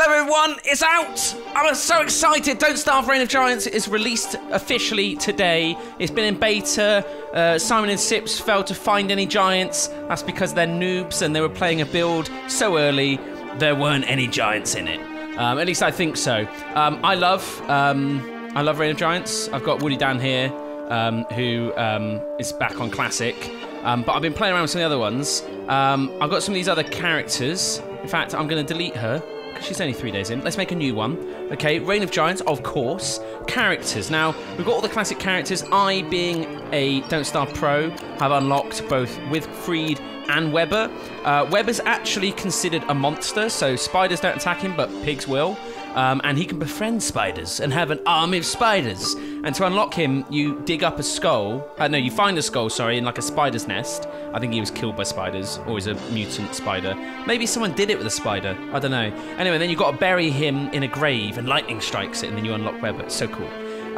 Hello everyone, it's out! I'm so excited! Don't Starve Reign of Giants is released officially today. It's been in beta. Uh, Simon and Sips failed to find any giants. That's because they're noobs and they were playing a build so early there weren't any giants in it. Um, at least I think so. Um, I love um, I love Reign of Giants. I've got Woody down here um, who um, is back on Classic. Um, but I've been playing around with some of the other ones. I've got some of these other characters. In fact, I'm going to delete her she's only three days in. Let's make a new one. Okay, Reign of Giants, of course. Characters. Now, we've got all the classic characters. I, being a Don't Starve Pro, have unlocked both Wigfrid and Webber. Uh, Webber's actually considered a monster, so spiders don't attack him, but pigs will. Um, and he can befriend spiders and have an army of spiders. And to unlock him, you dig up a skull. Uh, no, you find a skull, sorry, in like a spider's nest. I think he was killed by spiders, or he's a mutant spider. Maybe someone did it with a spider. I don't know. Anyway, then you've got to bury him in a grave, and lightning strikes it, and then you unlock Webber. It's so cool.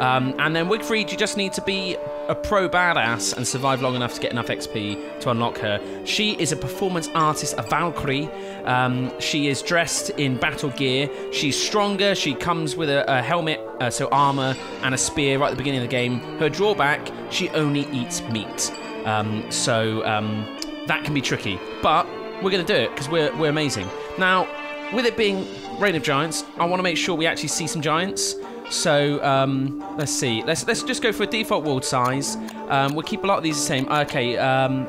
Um, and then Wigfrid, you just need to be a pro badass and survive long enough to get enough XP to unlock her. She is a performance artist, a Valkyrie. Um, she is dressed in battle gear. She's stronger. She comes with a, a helmet, uh, so armor, and a spear right at the beginning of the game. Her drawback, she only eats meat. Um, so um, that can be tricky. But we're going to do it because we're, we're amazing. Now, with it being Reign of Giants, I want to make sure we actually see some giants. So um, let's see. Let's let's just go for a default world size. Um, we'll keep a lot of these the same. Okay. Um,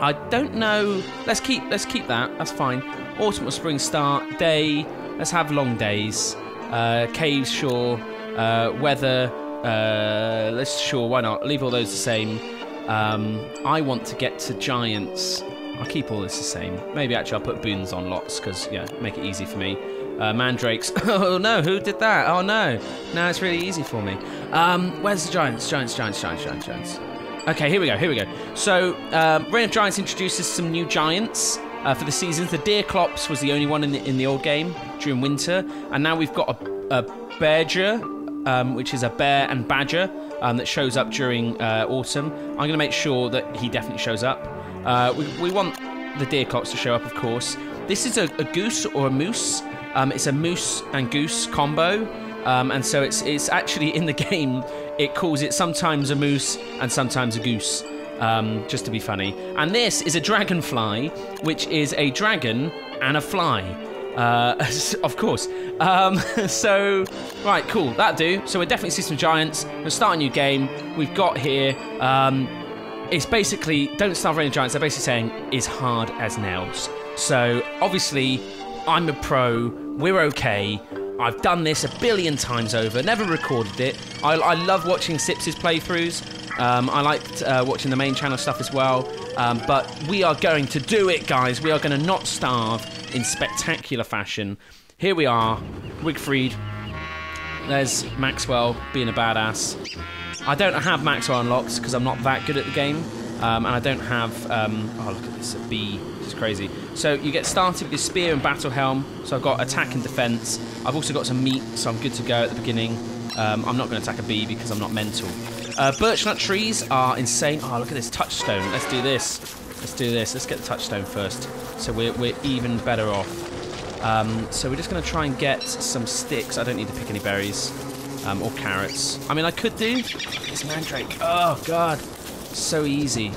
I don't know. Let's keep let's keep that. That's fine. Autumn or spring start day. Let's have long days. Uh, caves, sure. Uh, weather. Uh, let's sure. Why not? Leave all those the same. Um, I want to get to giants. I'll keep all this the same. Maybe actually I'll put boons on lots because yeah, make it easy for me. Uh, mandrakes. oh no, who did that? Oh no. Now it's really easy for me. Um, where's the giants? Giants, giants, giants, giants, giants. Okay, here we go, here we go. So, um, Reign of Giants introduces some new giants uh, for the seasons. The Deer Deerclops was the only one in the, in the old game during winter. And now we've got a, a Bearger, um, which is a bear and badger um, that shows up during uh, autumn. I'm going to make sure that he definitely shows up. Uh, we, we want the Deer Deerclops to show up, of course. This is a, a goose or a moose. Um, it's a moose and goose combo, um, and so it's it's actually in the game. It calls it sometimes a moose and sometimes a goose, um, just to be funny. And this is a dragonfly, which is a dragon and a fly. Uh, of course. Um, so, right, cool. That do. So we're definitely see some giants. We'll start a new game. We've got here. Um, it's basically don't starve of Giants. They're basically saying is hard as nails. So obviously, I'm a pro. We're okay. I've done this a billion times over. Never recorded it. I, I love watching Sips' playthroughs. Um, I liked uh, watching the main channel stuff as well. Um, but we are going to do it, guys. We are going to not starve in spectacular fashion. Here we are, Wigfrid. There's Maxwell being a badass. I don't have Maxwell unlocked because I'm not that good at the game. Um, and I don't have. Um, oh, look at this, a bee. Is crazy. So you get started with your spear and battle helm. So I've got attack and defense. I've also got some meat, so I'm good to go at the beginning. Um, I'm not going to attack a bee because I'm not mental. Uh, birchnut trees are insane. Oh, look at this touchstone. Let's do this. Let's do this. Let's get the touchstone first. So we're, we're even better off. Um, so we're just going to try and get some sticks. I don't need to pick any berries um, or carrots. I mean, I could do this mandrake. Oh, God. So easy.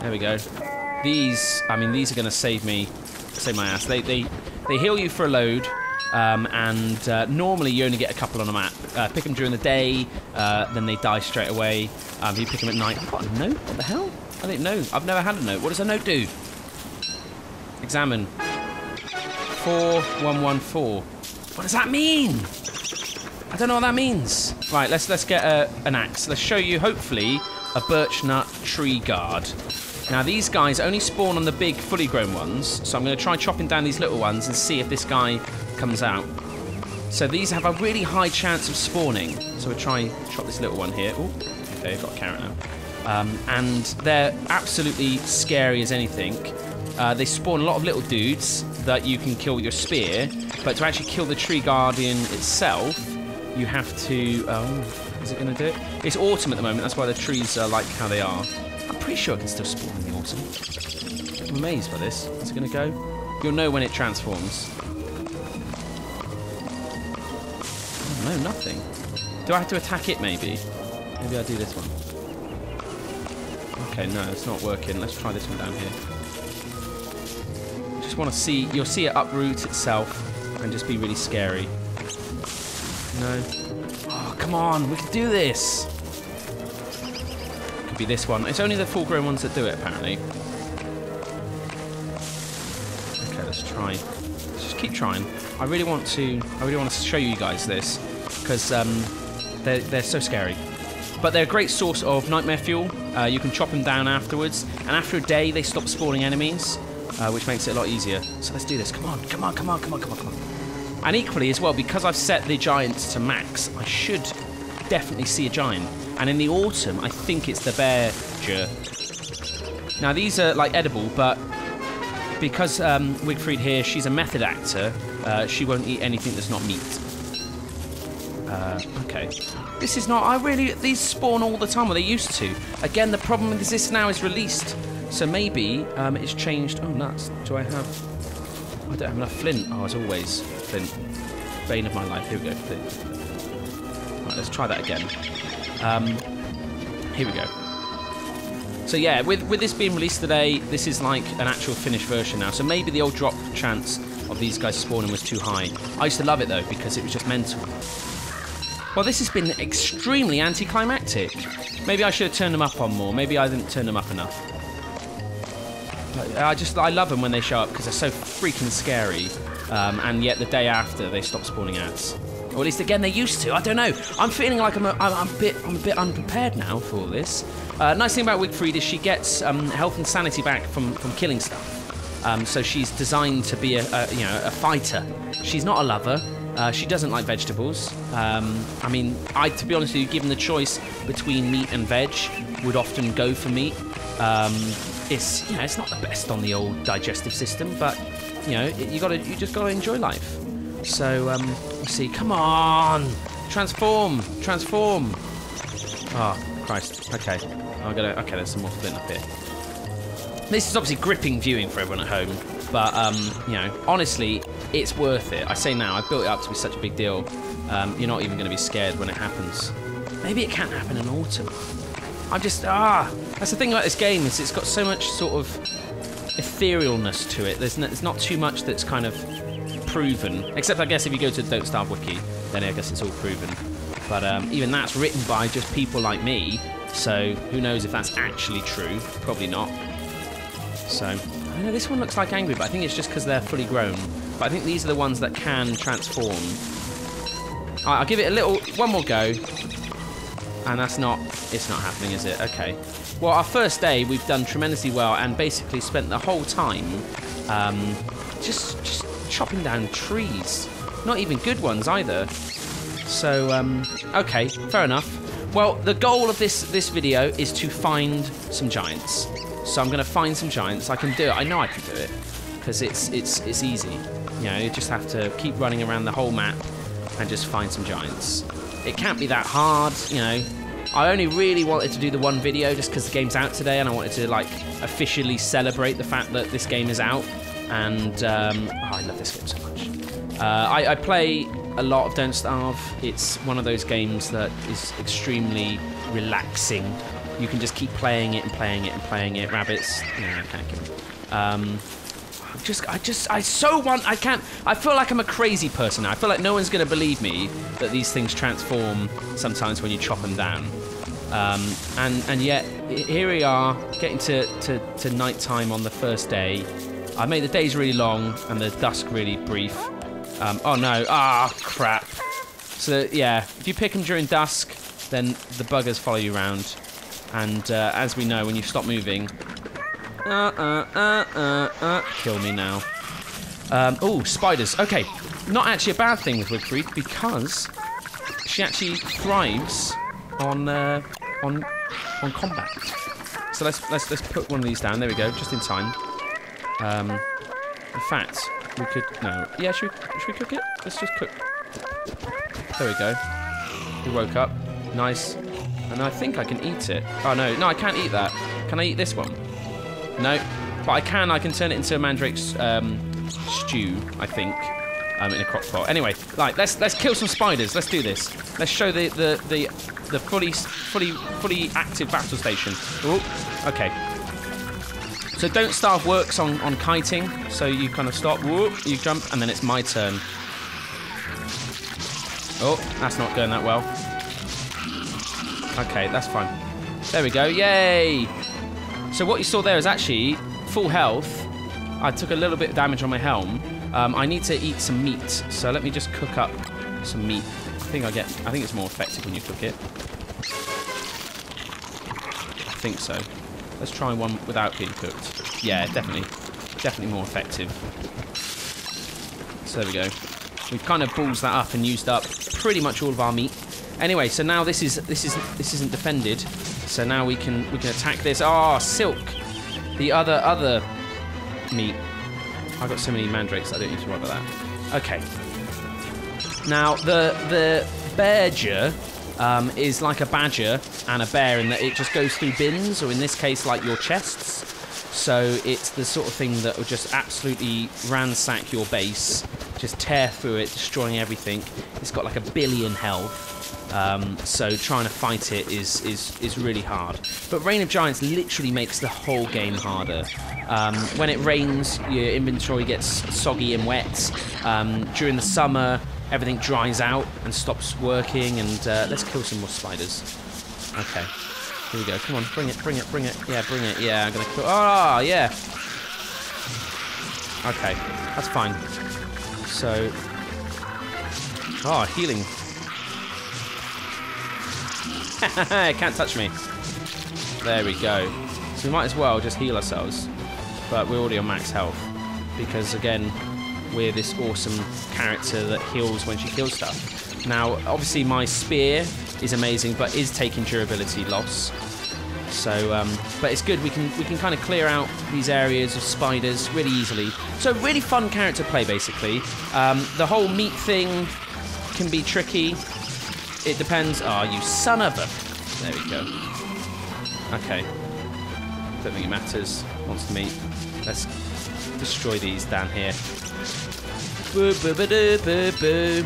There we go. These, I mean, these are going to save me, save my ass. They, they, they heal you for a load. Um, and uh, normally you only get a couple on a map. Uh, pick them during the day, uh, then they die straight away. Um, you pick them at night, I've got a note. What the hell? I didn't know. I've never had a note. What does a note do? Examine. 4114. What does that mean? I don't know what that means. Right, let's let's get a, an axe. Let's show you, hopefully, a birch nut tree guard. Now, these guys only spawn on the big, fully grown ones, so I'm going to try chopping down these little ones and see if this guy comes out. So these have a really high chance of spawning. So we'll try chop this little one here. Oh, okay, I've got a carrot now. Um, and they're absolutely scary as anything. Uh, they spawn a lot of little dudes that you can kill with your spear, but to actually kill the tree guardian itself, you have to... Oh, is it going to do it? It's autumn at the moment, that's why the trees are like how they are. I'm pretty sure it can still spawn in the autumn. I'm amazed by this. Is it going to go? You'll know when it transforms. Oh, no, nothing. Do I have to attack it, maybe? Maybe i do this one. Okay, no, it's not working. Let's try this one down here. Just want to see... You'll see it uproot itself and just be really scary. No. Oh, come on. We can do this. Be this one. It's only the full-grown ones that do it, apparently. Okay, let's try. Let's just keep trying. I really want to... I really want to show you guys this because um, they're, they're so scary. But they're a great source of nightmare fuel. Uh, you can chop them down afterwards, and after a day, they stop spawning enemies, uh, which makes it a lot easier. So let's do this. Come on, come on, come on, come on, come on, come on. And equally as well, because I've set the giants to max, I should definitely see a giant. And in the autumn, I think it's the bear Now these are like edible, but because um, Wigfrid here, she's a method actor, uh, she won't eat anything that's not meat. Uh, okay. This is not... I really... These spawn all the time, or they used to. Again, the problem with this now is released. So maybe um, it's changed... Oh, nuts. Do I have... I don't have enough flint. Oh, as always. Flint. Bane of my life. Here we go. Flint. Right, let's try that again. Um, here we go. So yeah, with, with this being released today, this is like an actual finished version now. So maybe the old drop chance of these guys spawning was too high. I used to love it though, because it was just mental. Well, this has been extremely anticlimactic. Maybe I should have turned them up on more. Maybe I didn't turn them up enough. I just, I love them when they show up because they're so freaking scary. Um, and yet the day after, they stop spawning ads. Or at least again, they used to. I don't know. I'm feeling like I'm a, I'm a bit, I'm a bit unprepared now for this. Uh, nice thing about Wigfrid is she gets um, health and sanity back from, from killing stuff. Um, so she's designed to be a, a, you know a fighter. She's not a lover. Uh, she doesn't like vegetables. Um, I mean, I, to be honest with you, given the choice between meat and veg, would often go for meat. Um, it's you know, it's not the best on the old digestive system, but you know, you got to, you just got to enjoy life. So um, see. Come on, transform, transform. Oh Christ. Okay, I'm gonna. Okay, there's some more flint up here. This is obviously gripping viewing for everyone at home, but um, you know, honestly, it's worth it. I say now, I've built it up to be such a big deal. Um, you're not even going to be scared when it happens. Maybe it can't happen in autumn. I'm just ah. That's the thing about this game is it's got so much sort of etherealness to it. There's, no, there's not too much that's kind of proven, except I guess if you go to the Don't Starve Wiki, then I guess it's all proven. But um, even that's written by just people like me, so who knows if that's actually true? Probably not. So, I know this one looks like angry, but I think it's just because they're fully grown. But I think these are the ones that can transform. Alright, I'll give it a little, one more go. And that's not, it's not happening, is it? Okay. Well, our first day, we've done tremendously well and basically spent the whole time um, just, just chopping down trees. Not even good ones either. So, um, okay, fair enough. Well, the goal of this, this video is to find some giants. So I'm going to find some giants. I can do it. I know I can do it because it's it's it's easy. You know, you just have to keep running around the whole map and just find some giants. It can't be that hard, you know. I only really wanted to do the one video just because the game's out today, and I wanted to like officially celebrate the fact that this game is out. And um, oh, I love this game so much. Uh, I, I play a lot of Don't Starve. It's one of those games that is extremely relaxing you can just keep playing it and playing it and playing it. Rabbits, no, I can't give them. Um, just, I just, I so want, I can't, I feel like I'm a crazy person now. I feel like no one's going to believe me that these things transform sometimes when you chop them down. Um, and, and yet, here we are, getting to, to, to night time on the first day. I made the days really long and the dusk really brief. Um, oh no, ah, oh, crap. So, yeah, if you pick them during dusk, then the buggers follow you around. And uh, as we know, when you stop moving... Uh, uh, uh, uh, uh, kill me now. Um, oh, spiders. Okay, not actually a bad thing with Wigfrid because she actually thrives on uh, on on combat. So let's let's let's put one of these down. There we go, just in time. Um, in fact, we could no. Yeah, should we, should we cook it? Let's just cook. There we go. We woke up. Nice. And I think I can eat it. Oh, no. No, I can't eat that. Can I eat this one? No. But I can. I can turn it into a mandrake um, stew, I think. um, in a crock pot. Anyway, like let's let's kill some spiders. Let's do this. Let's show the the the, the fully fully fully active battle station. Okay. So don't starve works on on kiting. So you kind of stop. Whoop, you jump, and then it's my turn. Oh, that's not going that well. Okay, that's fine. There we go. Yay! So what you saw there is actually full health. I took a little bit of damage on my helm. Um, I need to eat some meat, so let me just cook up some meat. I think I get. I think it's more effective when you cook it. I think so. Let's try one without being cooked. Yeah, definitely, definitely more effective. So there we go. We've kind of balls that up and used up pretty much all of our meat. Anyway, so now this is this is this isn't defended. So now we can we can attack this. Ah, oh, silk. The other other meat. I've got so many mandrakes I don't need to worry about that. Okay. Now the the badger um, is like a badger and a bear in that it just goes through bins, or in this case, like your chests. So it's the sort of thing that will just absolutely ransack your base, just tear through it, destroying everything. It's got like a billion health. Um, so trying to fight it is, is is really hard. But Reign of Giants literally makes the whole game harder. Um, when it rains, your inventory gets soggy and wet. Um, during the summer, everything dries out and stops working. And uh, let's kill some more spiders. Okay, here we go. Come on, bring it, bring it, bring it. Yeah, bring it. Yeah, I'm gonna kill. Oh, yeah. Okay, that's fine. So, oh, healing Can't touch me. There we go. So we might as well just heal ourselves. But we're already on max health. Because, again, we're this awesome character that heals when she kills stuff. Now, obviously my spear is amazing, but is taking durability loss. So, um, but it's good. We can we can kind of clear out these areas of spiders really easily. So, really fun character play, basically. Um, the whole meat thing can be tricky. It depends. Oh, you son of a. There we go. Okay. Don't think it matters. Wants to meet. Let's destroy these down here. Boo, boo, boo, boo, boo.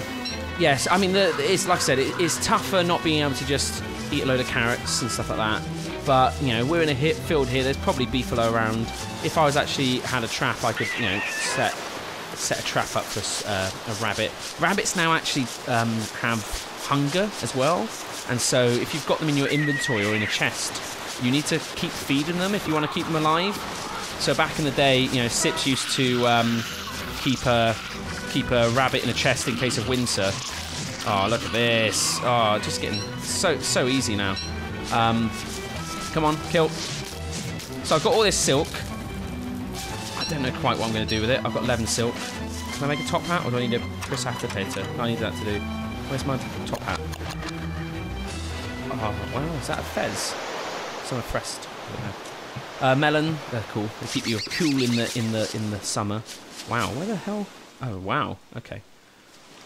Yes, I mean, the, it's like I said, it, it's tougher not being able to just eat a load of carrots and stuff like that. But you know, we're in a hit field here. There's probably beefalo around. If I was actually had a trap, I could you know set set a trap up for uh, a rabbit. Rabbits now actually um, have hunger as well. And so if you've got them in your inventory or in a chest, you need to keep feeding them if you want to keep them alive. So back in the day, you know, Sips used to um, keep a keep a rabbit in a chest in case of winter. Oh, look at this! Oh, just getting so so easy now. Um, come on, kill. So I've got all this silk. I don't know quite what I'm going to do with it. I've got 11 silk. Can I make a top hat, or do I need a Potato? I need that to do. Where's my top hat? Oh, wow, is that a fez? Some Frest. Uh, melon, they're cool. They keep you cool in the in the in the summer. Wow, where the hell? Oh, wow. Okay.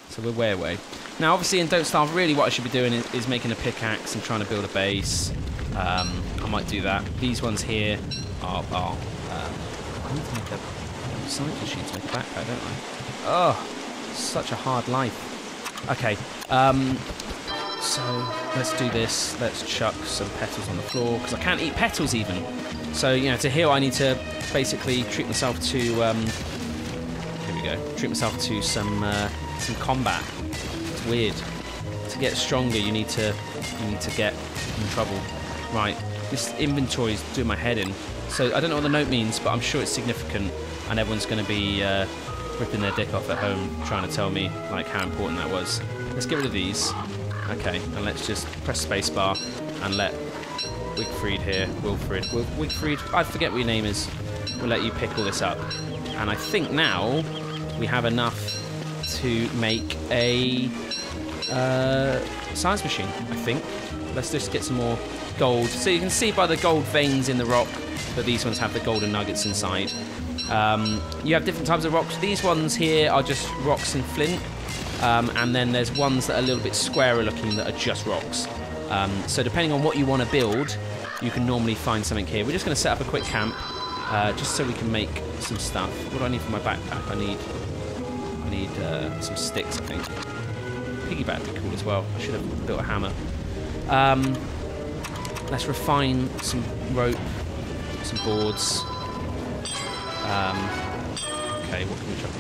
So we're way away. Now, obviously, in Don't Starve, really what I should be doing is, is making a pickaxe and trying to build a base. Um, I might do that. These ones here are... are um, I need to make a side machine to make a backpack, don't I? Oh, such a hard life. Okay. Um, so let's do this. Let's chuck some petals on the floor because I can't eat petals even. So you know, to heal, I need to basically treat myself to. Um, here we go. Treat myself to some uh, some combat. It's weird. To get stronger, you need to you need to get in trouble. Right. This inventory is doing my head in. So I don't know what the note means, but I'm sure it's significant, and everyone's going to be. Uh, ripping their dick off at home trying to tell me like how important that was. Let's get rid of these. Okay, and let's just press spacebar and let Wigfrid here, Wilfred, Wigfrid, I forget what your name is. We'll let you pick all this up. And I think now we have enough to make a uh, science machine, I think. Let's just get some more gold. So you can see by the gold veins in the rock that these ones have the golden nuggets inside. Um, you have different types of rocks. These ones here are just rocks and flint. Um, and then there's ones that are a little bit squarer looking that are just rocks. Um, so depending on what you want to build, you can normally find something here. We're just going to set up a quick camp, uh, just so we can make some stuff. What do I need for my backpack? I need, I need uh, some sticks, I think. Piggyback would be cool as well. I should have built a hammer. Um, let's refine some rope, some boards. Um, okay, what can we chuck?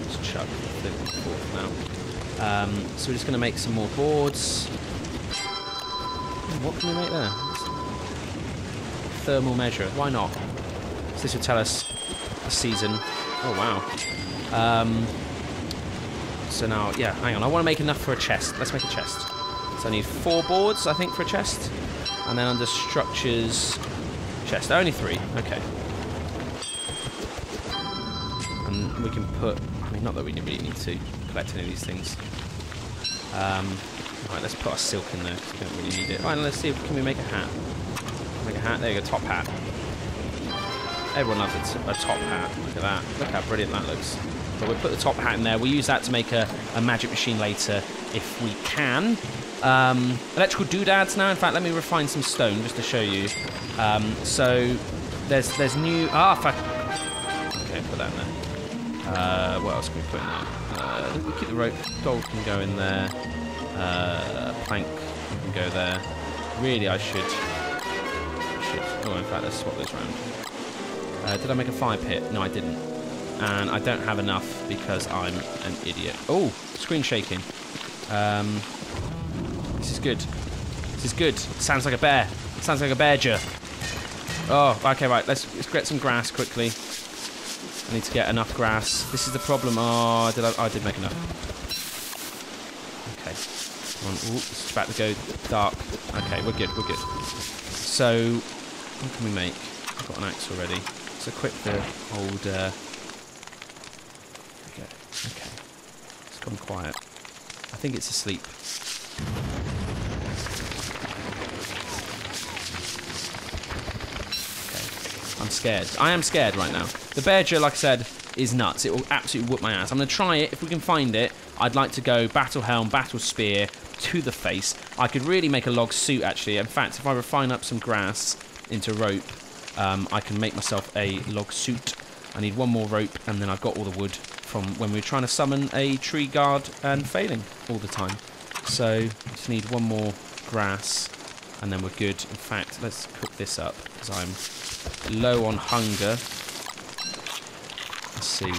Let's chuck the fourth now. Um, so we're just going to make some more boards. What can we make there? Thermal measure. Why not? So this will tell us the season. Oh wow. Um, so now, yeah, hang on. I want to make enough for a chest. Let's make a chest. So I need four boards, I think, for a chest. And then under structures, chest. Only three. Okay. And we can put. I mean, not that we really need to collect any of these things. Um, right, let's put our silk in there. We don't really need it. Right, let's see if can we make a hat. Make a hat. There you go. Top hat. Everyone loves a, a top hat. Look at that. Look how brilliant that looks. So we'll put the top hat in there. We'll use that to make a, a magic machine later if we can. Um, electrical doodads now. In fact, let me refine some stone just to show you. Um, so there's there's new. Ah, fuck. Okay, put that in there. Uh, what else can we put in there? Uh, we keep the rope. Gold can go in there. Uh, plank can go there. Really, I should. should. Oh, in fact, let's swap this around. Uh, did I make a fire pit? No, I didn't. And I don't have enough because I'm an idiot. Oh, screen shaking. Um, this is good. This is good. Sounds like a bear. Sounds like a bear Oh, okay, right. Let's, let's get some grass quickly. I need to get enough grass. This is the problem. Oh, did I? Oh, I did make enough. Okay. Ooh, it's about to go dark. Okay, we're good. We're good. So, what can we make? I've got an axe already. Let's equip the old. Uh... Okay. Okay. It's gone quiet. I think it's asleep. I'm scared. I am scared right now. The Bearger, like I said, is nuts. It will absolutely whoop my ass. I'm going to try it. If we can find it, I'd like to go Battle Helm, Battle Spear to the face. I could really make a log suit, actually. In fact, if I refine up some grass into rope, um, I can make myself a log suit. I need one more rope, and then I've got all the wood from when we were trying to summon a tree guard and failing all the time. So, just need one more grass, and then we're good. In fact, let's cook this up, because I'm low on hunger. Let's see.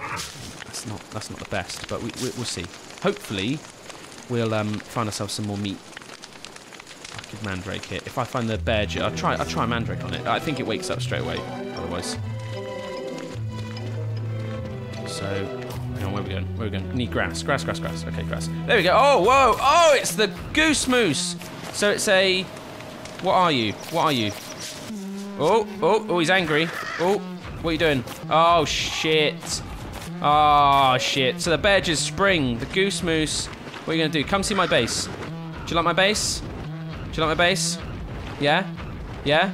That's not that's not the best, but we, we will see. Hopefully, we'll um, find ourselves some more meat. I could mandrake it. If I find the bear, I'll try. I'll try mandrake on it. I think it wakes up straight away. Otherwise. So, hang on, where are we going? Where are we going? Need grass, grass, grass, grass. Okay, grass. There we go. Oh, whoa! Oh, it's the goose moose. So it's a. What are you? What are you? Oh, oh, oh, he's angry. Oh, what are you doing? Oh, shit. Oh, shit. So the bear just spring. The goose moose. What are you going to do? Come see my base. Do you like my base? Do you like my base? Yeah? Yeah?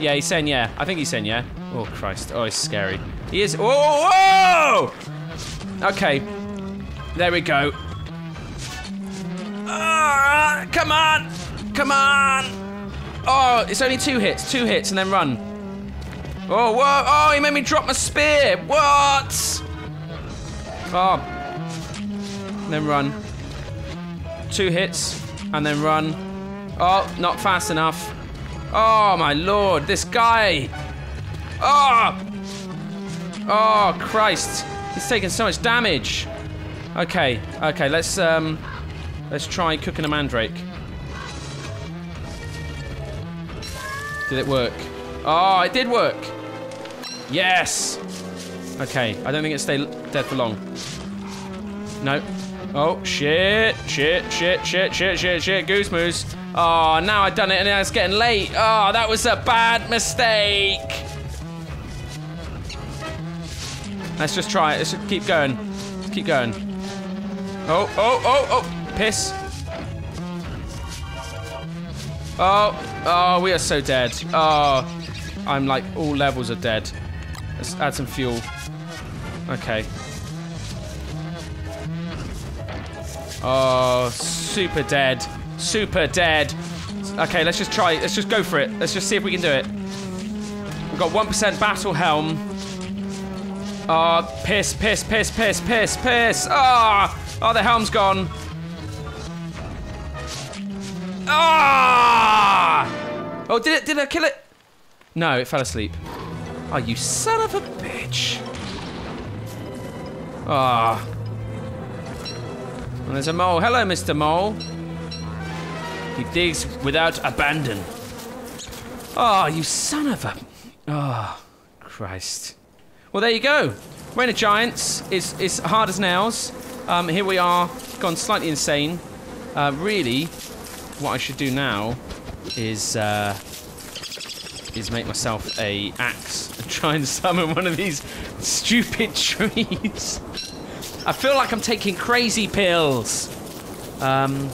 Yeah, he's saying yeah. I think he's saying yeah. Oh, Christ. Oh, it's scary. He is. Oh, whoa! Okay. There we go. Ah, come on! Come on! Oh, it's only two hits. Two hits and then run. Oh, whoa. Oh, he made me drop my spear. What? Oh. Then run. Two hits and then run. Oh, not fast enough. Oh, my lord. This guy. Oh. Oh, Christ. He's taking so much damage. Okay, okay, let's um let's try cooking a mandrake. Did it work? Oh, it did work. Yes. Okay, I don't think it stayed dead for long. No. Oh, shit, shit, shit, shit, shit, shit, shit, goose moose. Oh, now I've done it and now it's getting late. Oh, that was a bad mistake. Let's just try it. Let's just keep going. Let's keep going. Oh, oh, oh, oh, piss. Oh, oh, we are so dead. Oh, I'm like all levels are dead. Let's add some fuel. Okay. Oh, super dead. Super dead. Okay, let's just try. Let's just go for it. Let's just see if we can do it. We've got 1% battle helm. Oh, piss, piss, piss, piss, piss, piss. Oh, oh, the helm's gone. Ah! Oh, did it? Did I kill it? No, it fell asleep. Oh, you son of a bitch. Ah. And there's a mole. Hello, Mr. Mole. He digs without abandon. Oh, you son of a. Oh, Christ. Well, there you go. Reign of Giants is, is hard as nails. Um, here we are, gone slightly insane. Uh, really, what I should do now is uh, is make myself a axe and try and summon one of these stupid trees. I feel like I'm taking crazy pills. Um,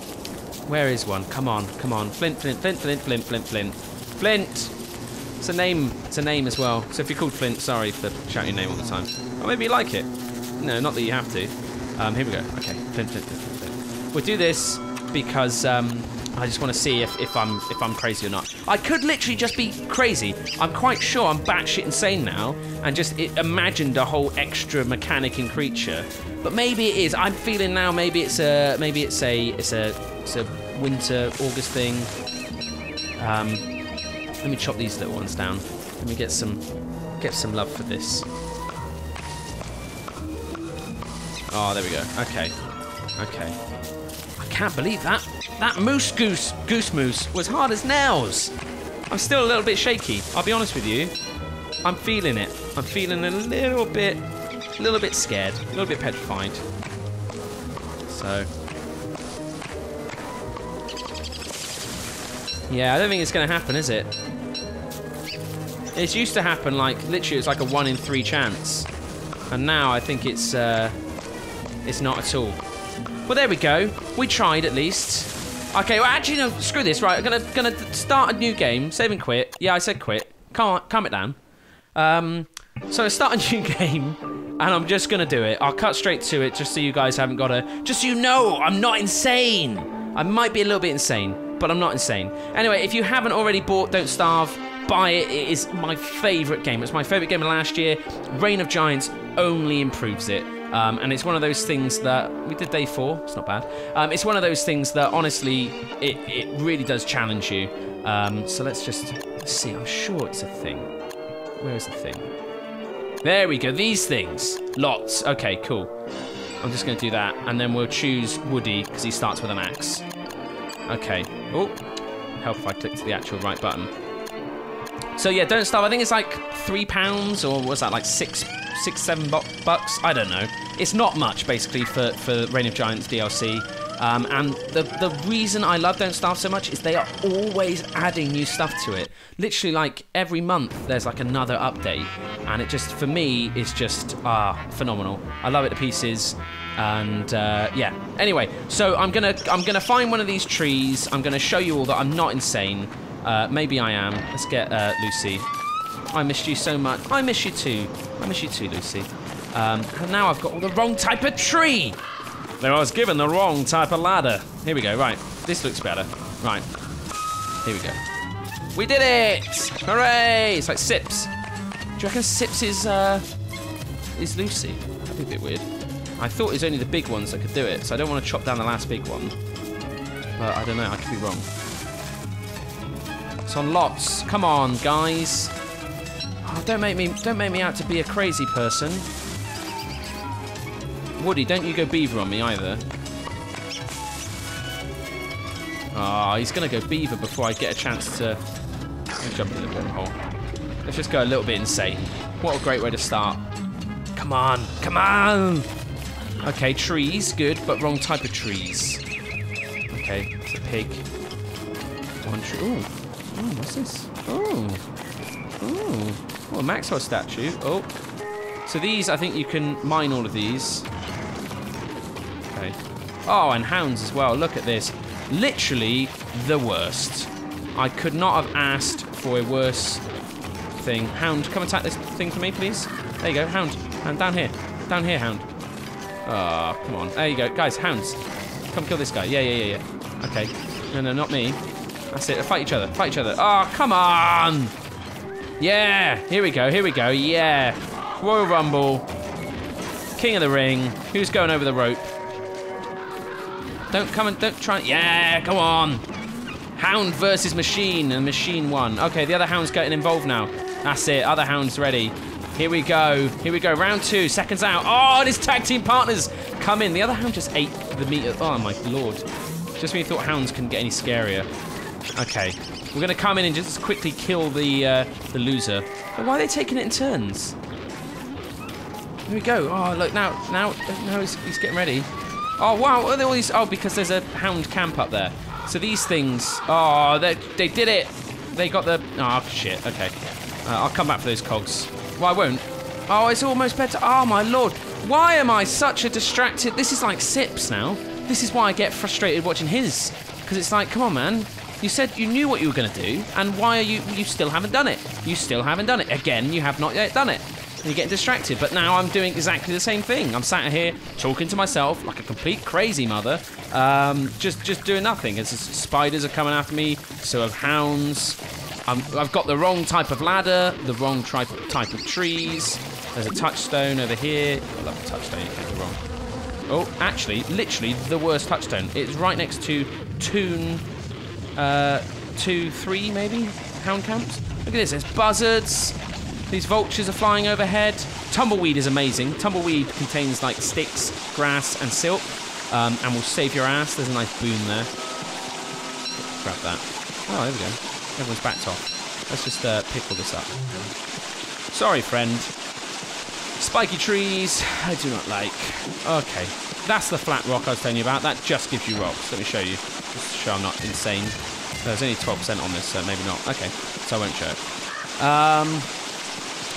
where is one? Come on, come on. Flint, flint, flint, flint, flint, flint, flint. Flint! It's a name. It's a name as well. So if you're called Flint, sorry for shouting your name all the time. Or maybe you like it. No, not that you have to. Um, here we go. Okay, Flint, Flint, Flint, Flint. We'll do this because um, I just want to see if, if I'm if I'm crazy or not. I could literally just be crazy. I'm quite sure I'm batshit insane now and just imagined a whole extra mechanic and creature. But maybe it is. I'm feeling now. Maybe it's a maybe it's a it's a it's a winter August thing. Um, let me chop these little ones down. Let me get some get some love for this. Oh, there we go. Okay. Okay. Can't believe that. That moose goose goose moose was hard as nails. I'm still a little bit shaky. I'll be honest with you. I'm feeling it. I'm feeling a little bit a little bit scared, a little bit petrified. So Yeah, I don't think it's going to happen, is it? It used to happen like literally it's like a one in three chance, and now I think it's uh, it's not at all. Well, there we go. We tried at least. Okay, well actually no, screw this. Right, I'm gonna gonna start a new game. Save and quit. Yeah, I said quit. Calm calm it down. Um, so I start a new game, and I'm just gonna do it. I'll cut straight to it, just so you guys haven't got to. Just so you know, I'm not insane. I might be a little bit insane, but I'm not insane. Anyway, if you haven't already bought Don't Starve, buy it. It is my favourite game. It's my favourite game of last year. Reign of Giants only improves it. Um, and it's one of those things that we did day four. It's not bad. Um, it's one of those things that honestly, it, it really does challenge you. Um, so let's just see. I'm sure it's a thing. Where is the thing? There we go. These things. Lots. Okay, cool. I'm just going to do that, and then we'll choose Woody because he starts with an axe. Okay. Oh, help if I click to the actual right button. So yeah, don't starve. I think it's like three pounds, or was that like six, six, seven bu bucks? I don't know. It's not much basically for for Reign of Giants DLC. Um, and the the reason I love Don't Starve so much is they are always adding new stuff to it. Literally, like every month, there's like another update, and it just for me is just ah phenomenal. I love it to pieces. And uh, yeah. Anyway, so I'm gonna I'm gonna find one of these trees. I'm gonna show you all that I'm not insane. Uh, maybe I am. Let's get uh, Lucy. I missed you so much. I miss you too. I miss you too, Lucy. Um, and now I've got all the wrong type of tree. There, I was given the wrong type of ladder. Here we go. Right, this looks better. Right, here we go. We did it! Hooray! It's like Sips. Do you reckon Sips is uh, is Lucy? That'd be a bit weird. I thought it was only the big ones that could do it, so I don't want to chop down the last big one. But I don't know. I could be wrong. It's on lots. Come on, guys. Don't make me don't make me out to be a crazy person. Woody, don't you go beaver on me either. Ah, oh, he's gonna go beaver before I get a chance to jump in the wormhole. Let's just go a little bit insane. What a great way to start. Come on, come on! Okay, trees, good, but wrong type of trees. Okay, it's a pig. One tree. Ooh, oh, what's this? Oh, oh, a Maxwell statue. Oh, so these, I think you can mine all of these. Okay. Oh, and hounds as well. Look at this. Literally the worst. I could not have asked for a worse thing. Hound, come attack this thing for me, please. There you go, hound. Hound, down here. Down here, hound. Ah, oh, come on. There you go. Guys, hounds. Come kill this guy. Yeah, yeah, yeah, yeah. Okay. No, no, not me. That's it. Fight each other. Fight each other. Oh, come on. Yeah. Here we go. Here we go. Yeah. Royal Rumble. King of the ring. Who's going over the rope? Don't come and don't try. Yeah, go on. Hound versus machine, and machine won. Okay, the other hound's getting involved now. That's it. Other hound's ready. Here we go. Here we go. Round two. Seconds out. Oh, and his tag team partners come in. The other hound just ate the meat. Of, oh my lord. Just when you thought hounds couldn't get any scarier. Okay. We're gonna come in and just quickly kill the uh, the loser. But why are they taking it in turns? Here we go. Oh look now now now he's, he's getting ready. Oh wow! Are all these? Oh, because there's a hound camp up there. So these things. Oh, they they did it. They got the. Oh shit. Okay. Uh, I'll come back for those cogs. Well, I won't. Oh, it's almost better. Oh my lord! Why am I such a distracted? This is like Sips now. This is why I get frustrated watching his. Because it's like, come on, man. You said you knew what you were going to do, and why are you? You still haven't done it. You still haven't done it. Again, you have not yet done it. And you're getting distracted. But now I'm doing exactly the same thing. I'm sat here talking to myself like a complete crazy mother, um, just just doing nothing. As spiders are coming after me, so have hounds. i have got the wrong type of ladder, the wrong type type of trees. There's a touchstone over here. I love the touchstone. You can't go wrong. Oh, actually, literally the worst touchstone. It's right next to Toon uh, two, three maybe hound camps. Look at this, there's buzzards. These vultures are flying overhead. Tumbleweed is amazing. Tumbleweed contains like sticks, grass, and silk, um, and will save your ass. There's a nice boon there. Grab that. Oh, there we go. Everyone's backed off. Let's just uh, pick all this up. Sorry, friend. Spiky trees, I do not like. Okay, that's the flat rock I was telling you about. That just gives you rocks. Let me show you. Just to show I'm not insane. There's only 12% on this, so maybe not. Okay, so I won't show it. Um,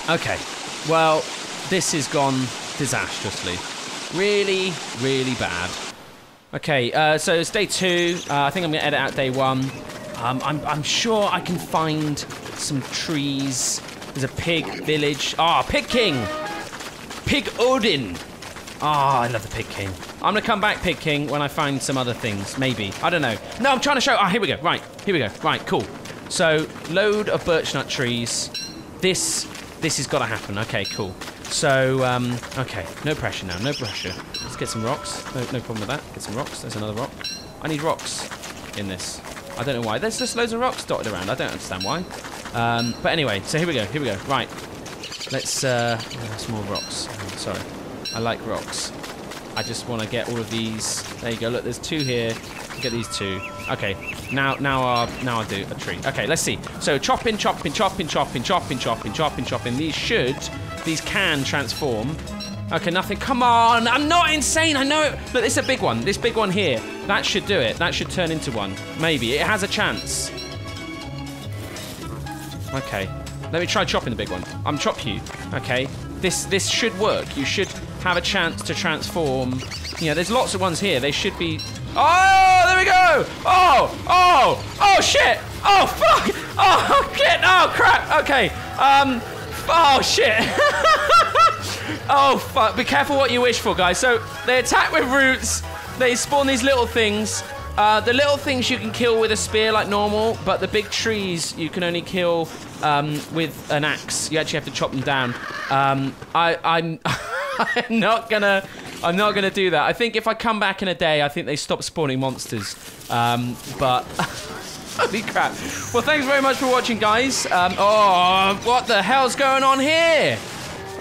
okay, well, this has gone disastrously. Really, really bad. Okay, uh, so it's day two. Uh, I think I'm going to edit out day one. Um, I'm, I'm sure I can find some trees. There's a pig village. Ah, oh, Pig King! Pig Odin! Ah, oh, I love the Pig King. I'm gonna come back, Pig King, when I find some other things. Maybe. I don't know. No, I'm trying to show. Ah, oh, here we go. Right, here we go. Right, cool. So, load of birch nut trees. This, this has got to happen. Okay, cool. So, um, okay, no pressure now, no pressure. Let's get some rocks. No, no problem with that. Get some rocks. There's another rock. I need rocks in this. I don't know why. There's just loads of rocks dotted around. I don't understand why. Um, but anyway, so here we go. Here we go. Right. Let's, uh, oh, some more rocks. Sorry. I like rocks. I just want to get all of these. There you go. Look, there's two here. Get these two. Okay. Now, now, I'll, now I'll do a tree. Okay, let's see. So chopping, chopping, chopping, chopping, chopping, chopping, chopping, chopping. These should, these can transform. Okay, nothing. Come on. I'm not insane. I know it. Look, this is a big one. This big one here. That should do it. That should turn into one. Maybe. It has a chance. Okay. Let me try chopping the big one. I'm chop you. Okay. This this should work. You should have a chance to transform. You know, there's lots of ones here. They should be. Oh, there we go. Oh, oh, oh shit. Oh fuck. Oh shit. Oh crap. Okay. Um. Oh shit. oh fuck. Be careful what you wish for, guys. So they attack with roots. They spawn these little things. Uh, the little things you can kill with a spear like normal, but the big trees you can only kill um, with an axe. You actually have to chop them down. Um, I, I'm, I'm not gonna, I'm not gonna do that. I think if I come back in a day, I think they stop spawning monsters. Um, but. Holy crap. Well, thanks very much for watching, guys. Um, oh, what the hell's going on here?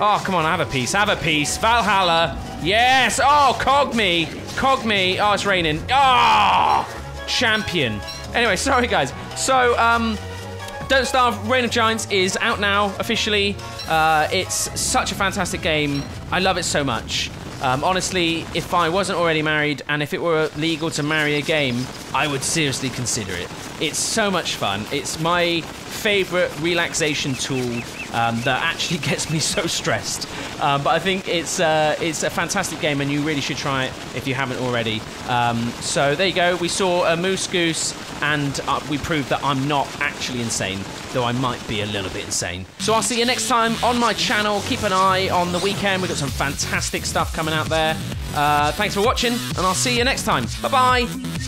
Oh, come on, have a piece, have a piece. Valhalla. Yes. Oh, cog me. Cog me. Oh, it's raining. Oh, champion. Anyway, sorry, guys. So, um, don't Starve Reign of Giants is out now officially. Uh, it's such a fantastic game. I love it so much. Um, honestly, if I wasn't already married and if it were legal to marry a game, I would seriously consider it. It's so much fun. It's my favorite relaxation tool um, that actually gets me so stressed. Um, but I think it's uh, it's a fantastic game, and you really should try it if you haven't already. Um, so there you go. We saw a moose goose, and uh, we proved that I'm not actually insane, though I might be a little bit insane. So I'll see you next time on my channel. Keep an eye on the weekend. We've got some fantastic stuff coming out there. Uh, thanks for watching, and I'll see you next time. Bye bye.